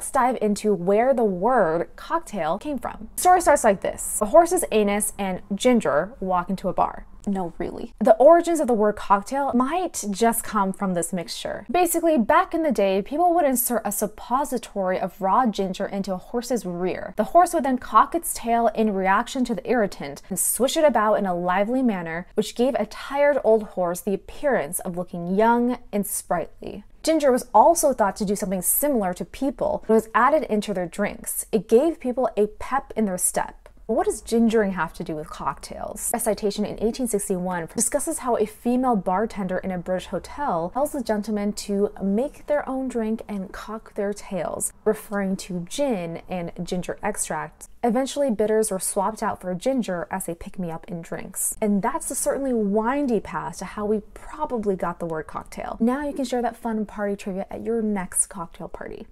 Let's dive into where the word cocktail came from. The story starts like this. A horse's anus and ginger walk into a bar. No, really. The origins of the word cocktail might just come from this mixture. Basically, back in the day, people would insert a suppository of raw ginger into a horse's rear. The horse would then cock its tail in reaction to the irritant and swish it about in a lively manner, which gave a tired old horse the appearance of looking young and sprightly. Ginger was also thought to do something similar to people. It was added into their drinks. It gave people a pep in their step. What does gingering have to do with cocktails? A citation in 1861 discusses how a female bartender in a British hotel tells the gentlemen to make their own drink and cock their tails, referring to gin and ginger extract. Eventually, bitters were swapped out for ginger as a pick me up in drinks. And that's a certainly windy path to how we probably got the word cocktail. Now you can share that fun party trivia at your next cocktail party.